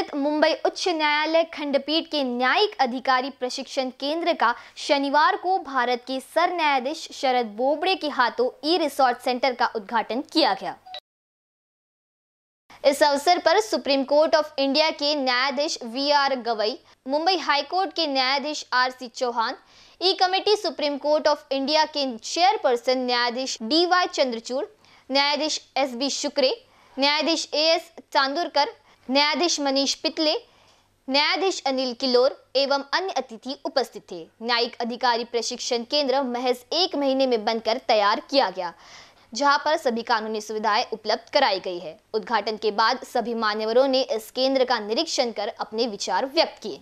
स्थित मुंबई उच्च न्यायालय खंडपीठ के न्यायिक अधिकारी प्रशिक्षण केंद्र का शनिवार को भारत के सर न्यायाधीश शरद बोबड़े के हाथों ई रिसोर्ट सेंटर का उद्घाटन किया गया। इस अवसर पर सुप्रीम कोर्ट ऑफ़ इंडिया के न्यायाधीश V R Gavai, Mumbai high court के न्यायाधीश R C Chauhan e committee supreme court of India के चेयरपर्सन न्यायाधीश डी वाई चंद्रचूड़, न्यायाधीश एस बी शुक्रे, न्यायाधीश ए एस चांदुरकर न्यायाधीश मनीष पितले, न्यायाधीश अनिल किलोर एवं अन्य अतिथि उपस्थित थे। न्यायिक अधिकारी प्रशिक्षण केंद्र महज एक महीने में बनकर तैयार किया गया, जहाँ पर सभी कानूनी सुविधाएँ उपलब्ध कराई गई है। उद्घाटन के बाद सभी मान्यवरों ने इस केंद्र का निरीक्षण कर अपने विचार व्यक्त किए।